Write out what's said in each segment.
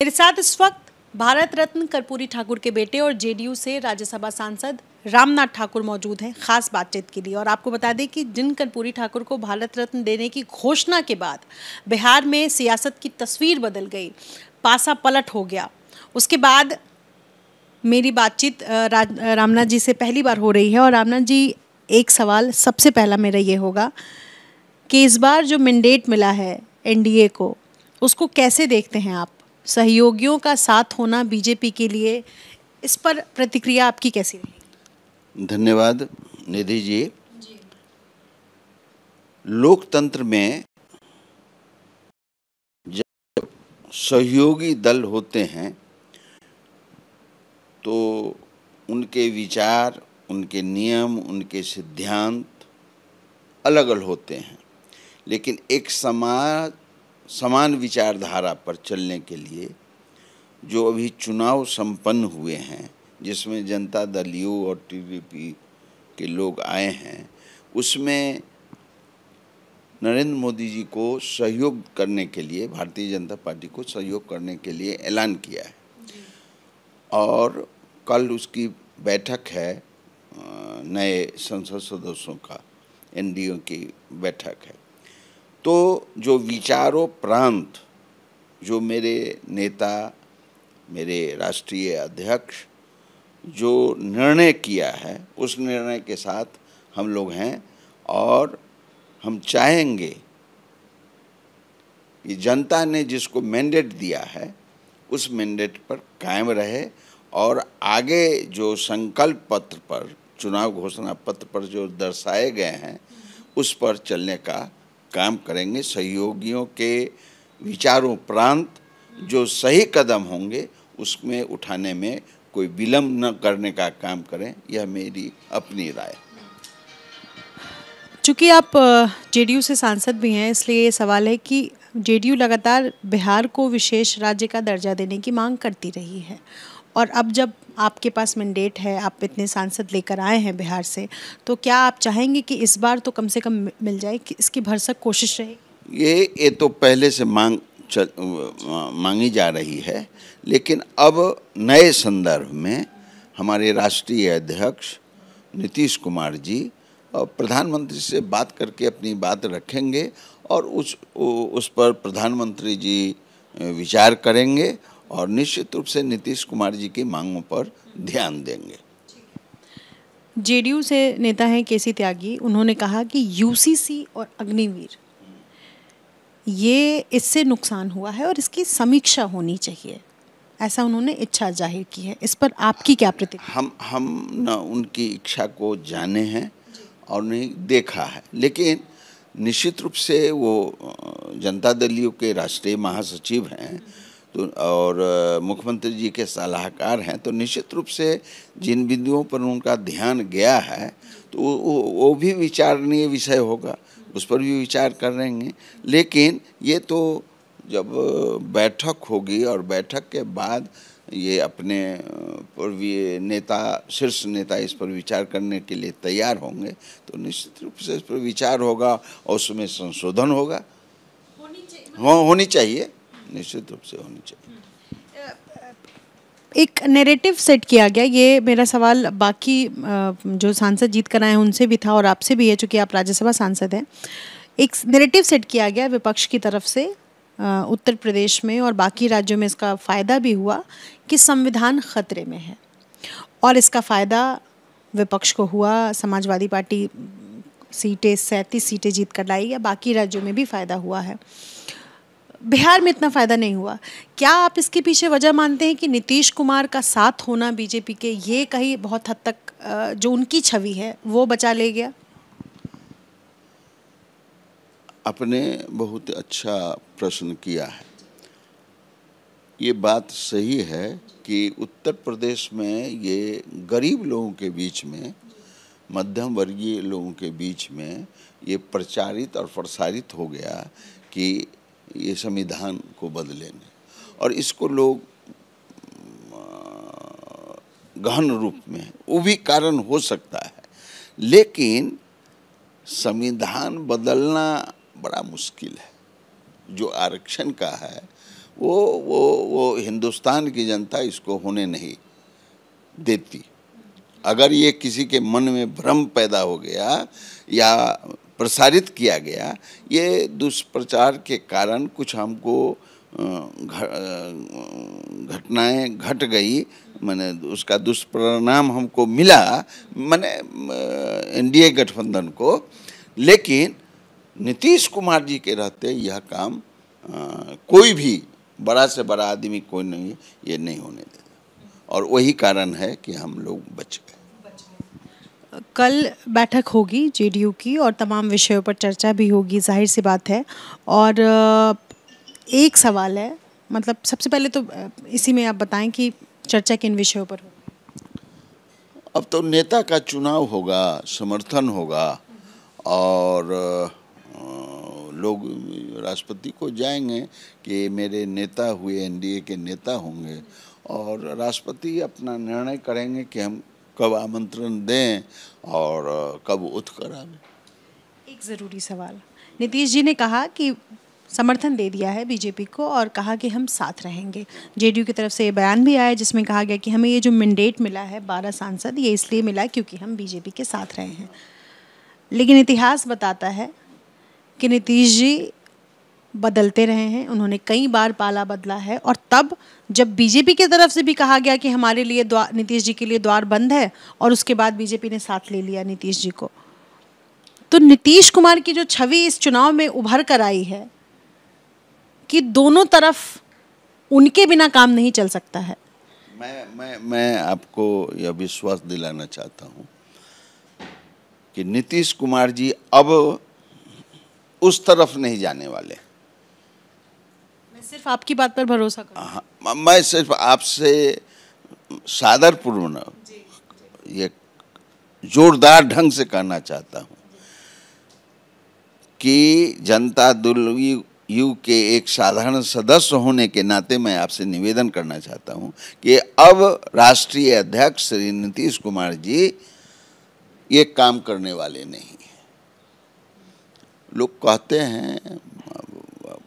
मेरे साथ इस वक्त भारत रत्न कर्पूरी ठाकुर के बेटे और जेडीयू से राज्यसभा सांसद रामनाथ ठाकुर मौजूद हैं। खास बातचीत के लिए। और आपको बता दें कि जिन कर्पूरी ठाकुर को भारत रत्न देने की घोषणा के बाद बिहार में सियासत की तस्वीर बदल गई, पासा पलट हो गया। उसके बाद मेरी बातचीत रामनाथ जी से पहली बार हो रही है और रामनाथ जी, एक सवाल सबसे पहला मेरा ये होगा कि इस बार जो मैंडेट मिला है एनडीए को, उसको कैसे देखते हैं आप? सहयोगियों का साथ होना बीजेपी के लिए इस पर प्रतिक्रिया आपकी कैसी रही धन्यवाद निधि जी, जी। लोकतंत्र में जब सहयोगी दल होते हैं तो उनके विचार उनके नियम उनके सिद्धांत अलग अलग होते हैं लेकिन एक समाज समान विचारधारा पर चलने के लिए जो अभी चुनाव संपन्न हुए हैं, जिसमें जनता दल यू और टीडीपी के लोग आए हैं, उसमें नरेंद्र मोदी जी को सहयोग करने के लिए, भारतीय जनता पार्टी को सहयोग करने के लिए ऐलान किया है। और कल उसकी बैठक है नए संसद सदस्यों का एनडीओ की बैठक है। तो जो विचारों प्रांत, जो मेरे नेता, मेरे राष्ट्रीय अध्यक्ष, जो निर्णय किया है, उस निर्णय के साथ हम लोग हैं और हम चाहेंगे कि जनता ने जिसको मैंडेट दिया है, उस मैंडेट पर कायम रहे और आगे जो संकल्प पत्र पर, चुनाव घोषणा पत्र पर जो दर्शाए गए हैं, उस पर चलने का काम करेंगे, सहयोगियों के विचारों प्रांत जो सही कदम होंगे, उसमें उठाने में कोई विलम्ब न करने का काम करें, यह मेरी अपनी राय चूँकि आप जेडीयू से सांसद भी हैं, इसलिए ये सवाल है कि जेडीयू लगातार बिहार को विशेष राज्य का दर्जा देने की मांग करती रही है। और अब जब आपके पास मैंडेट है, आप इतने सांसद लेकर आए हैं बिहार से तो क्या आप चाहेंगे कि इस बार तो कम से कम मिल जाए कि इसकी भरसक कोशिश रहे? ये ये तो पहले से मांग चल मांगी जा रही है, लेकिन अब नए संदर्भ में हमारे राष्ट्रीय अध्यक्ष नीतीश कुमार जी प्रधानमंत्री से बात करके अपनी बात रखेंगे और उस उस पर प्रधानमंत्री जी विचार करेंगे और निश्चित रूप से नीतीश कुमार जी की मांगों पर ध्यान देंगे। जेडीयू से नेता हैं केसी त्यागी। उन्होंने कहा कि यूसीसी और अग्निवीर ये इससे नुकसान हुआ है और इसकी समीक्षा होनी चाहिए। ऐसा उन्होंने इच्छा ज़ाहिर की है। इस पर आपकी क्या प्रतिक्रिया? हम हम न उनकी इच्छा को जाने हैं और नहीं देखा है। लेकिन निश्चित रूप से वो जनता दलियों के राष्ट्रीय महासचिव हैं। तो और मुख्यमंत्री जी के सलाहकार हैं तो निश्चित रूप से जिन बिंदुओं पर उनका ध्यान गया है तो वो, वो भी विचारणीय विषय होगा उस पर भी विचार कर रहेंगे लेकिन ये तो जब बैठक होगी और बैठक के बाद ये अपने पूर्वीय नेता शीर्ष नेता इस पर विचार करने के लिए तैयार होंगे तो निश्चित रूप से इस पर विचार होगा और उसमें संशोधन होगा। होनी चाहिए। हो, होनी चाहिए। निश्चित रूप से होनी चाहिए। एक नैरेटिव सेट किया गया, ये मेरा सवाल बाकी जो सांसद जीत कर आए उनसे भी था और आपसे भी है, चूँकि आप राज्यसभा सांसद हैं। एक नैरेटिव सेट किया गया विपक्ष की तरफ़ से उत्तर प्रदेश में और बाकी राज्यों में इसका फ़ायदा भी हुआ कि संविधान खतरे में है। और इसका फ़ायदा विपक्ष को हुआ, समाजवादी पार्टी सीटें, सैंतीस सीटें जीत कर लाई या बाकी राज्यों में भी फ़ायदा हुआ है। बिहार में इतना फ़ायदा नहीं हुआ। क्या आप इसके पीछे वजह मानते हैं कि नीतीश कुमार का साथ होना बीजेपी के ये कहीं बहुत हद तक जो उनकी छवि है, वो बचा ले गया? आपने बहुत अच्छा प्रश्न किया है। ये बात सही है कि उत्तर प्रदेश में ये गरीब लोगों के बीच में, मध्यम वर्गीय लोगों के बीच में ये प्रचारित और प्रसारित हो गया कि ये संविधान को बदलेने और इसको लोग गहन रूप में वो भी कारण हो सकता है। लेकिन संविधान बदलना बड़ा मुश्किल है। जो आरक्षण का है, वो वो वो हिंदुस्तान की जनता इसको होने नहीं देती। अगर ये किसी के मन में भ्रम पैदा हो गया या प्रसारित किया गया, ये दुष्प्रचार के कारण कुछ हमको घटनाएँ घट गई। मैंने उसका दुष्परिणाम हमको मिला, मैंने एनडीए गठबंधन को। लेकिन नीतीश कुमार जी के रहते यह काम कोई भी बड़ा से बड़ा आदमी कोई नहीं, ये नहीं होने देता। और वही कारण है कि हम लोग बच गए। कल बैठक होगी जेडीयू की और तमाम विषयों पर चर्चा भी होगी, ज़ाहिर सी बात है। और एक सवाल है मतलब सबसे पहले तो इसी में आप बताएँ कि चर्चा किन विषयों पर अब तो नेता का चुनाव होगा, समर्थन होगा और लोग राष्ट्रपति को जाएँगे कि मेरे नेता हुए, एनडीए के नेता होंगे और राष्ट्रपति अपना निर्णय करेंगे कि हम कब आमंत्रण दें और कब उठ कर एक ज़रूरी सवाल। नीतीश जी ने कहा कि समर्थन दे दिया है बीजेपी को और कहा कि हम साथ रहेंगे। जेडीयू की तरफ़ से ये बयान भी आया जिसमें कहा गया कि हमें ये जो मैंडेट मिला है बारह सांसद, ये इसलिए मिला क्योंकि हम बीजेपी के साथ रहे हैं। लेकिन इतिहास बताता है कि नीतीश जी बदलते रहे हैं, उन्होंने कई बार पाला बदला है और तब जब बीजेपी की तरफ़ से भी कहा गया कि हमारे लिए द्वार नीतीश जी के लिए द्वार बंद है और उसके बाद बीजेपी ने साथ ले लिया नीतीश जी को। तो नीतीश कुमार की जो छवि इस चुनाव में उभर कर आई है कि दोनों तरफ़ उनके बिना काम नहीं चल सकता है। मैं मैं मैं आपको यह विश्वास दिलाना चाहता हूँ कि नीतीश कुमार जी अब उस तरफ़ नहीं जाने वाले। सिर्फ़ आपकी बात पर भरोसा हाँ मैं सिर्फ़ आपसे सादर पूर्ण ये जोरदार ढंग से कहना चाहता हूँ कि जनता दल यू के एक साधारण सदस्य होने के नाते मैं आपसे निवेदन करना चाहता हूँ कि अब राष्ट्रीय अध्यक्ष श्री नीतीश कुमार जी ये काम करने वाले नहीं लोग कहते हैं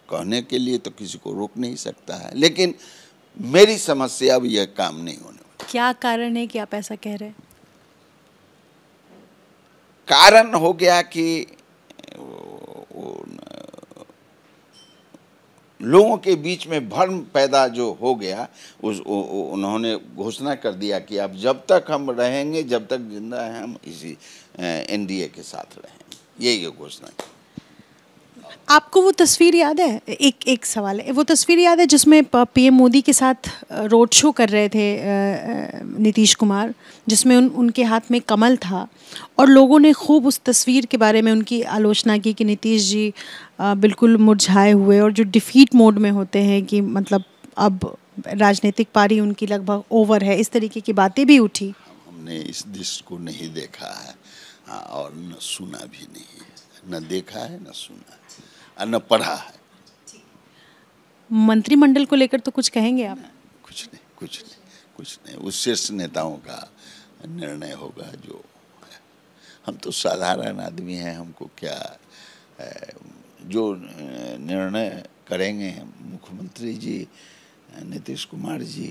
कहने के लिए तो किसी को रोक नहीं सकता है। लेकिन मेरी समस्या अब यह काम नहीं होने वाला। क्या कारण है कि आप ऐसा कह रहे हैं? कारण हो गया कि लोगों के बीच में भ्रम पैदा जो हो गया उस उ, उ, उन्होंने घोषणा कर दिया कि अब जब तक हम रहेंगे जब तक ज़िंदा हैं हम इसी एनडीए के साथ रहेंगे। ये ये घोषणा की आपको वो तस्वीर याद है? एक एक सवाल है। वो तस्वीर याद है जिसमें पीएम मोदी के साथ रोड शो कर रहे थे नीतीश कुमार जिसमें उन उनके हाथ में कमल था और लोगों ने खूब उस तस्वीर के बारे में उनकी आलोचना की कि नीतीश जी बिल्कुल मुरझाए हुए और जो डिफीट मोड में होते हैं कि मतलब अब राजनीतिक पारी उनकी लगभग ओवर है इस तरीके की बातें भी उठी। हमने इस दृश्य को नहीं देखा है हाँ, और न सुना भी नहीं न देखा है न सुना। न पढ़ा है। मंत्रिमंडल को लेकर तो कुछ कहेंगे आप? कुछ नहीं कुछ नहीं कुछ नहीं। उस शीर्ष नेताओं का निर्णय होगा जो हम तो साधारण आदमी हैं हमको क्या जो निर्णय करेंगे मुख्यमंत्री जी नीतीश कुमार जी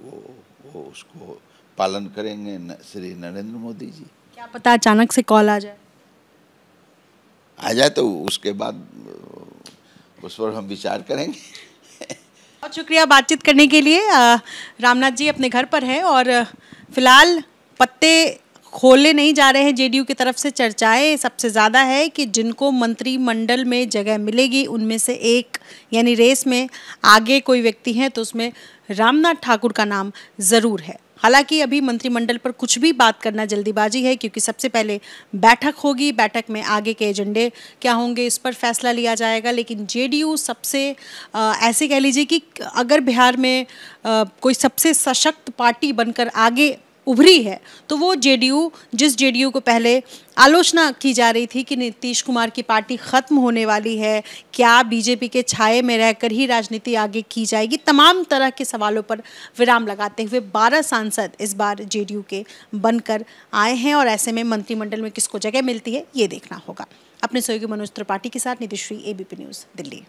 वो वो उसको पालन करेंगे श्री नरेंद्र मोदी जी। क्या पता अचानक से कॉल आ जाए? आ जाए तो उसके बाद उस पर हम विचार करेंगे। बहुत शुक्रिया बातचीत करने के लिए। रामनाथ जी अपने घर पर हैं और फ़िलहाल पत्ते खोले नहीं जा रहे हैं। जेडीयू की तरफ़ से चर्चाएँ सबसे ज़्यादा है कि जिनको मंत्रिमंडल में जगह मिलेगी, उनमें से एक, यानी रेस में आगे कोई व्यक्ति हैं तो उसमें रामनाथ ठाकुर का नाम ज़रूर है। हालाँकि अभी मंत्रिमंडल पर कुछ भी बात करना जल्दीबाजी है क्योंकि सबसे पहले बैठक होगी बैठक में आगे के एजेंडे क्या होंगे इस पर फैसला लिया जाएगा। लेकिन जेडीयू सबसे आ, ऐसे कह लीजिए कि अगर बिहार में आ, कोई सबसे सशक्त पार्टी बनकर आगे उभरी है। तो वो जेडीयू, जिस जेडीयू को पहले आलोचना की जा रही थी कि नीतीश कुमार की पार्टी ख़त्म होने वाली है, क्या बीजेपी के छाये में रहकर ही राजनीति आगे की जाएगी? तमाम तरह के सवालों पर विराम लगाते हुए 12 सांसद इस बार जेडीयू के बनकर आए हैं और ऐसे में मंत्रिमंडल में किसको जगह मिलती है, ये देखना होगा। अपने सहयोगी मनोज त्रिपाठी के साथ नितिश्री एबीपी न्यूज़ दिल्ली।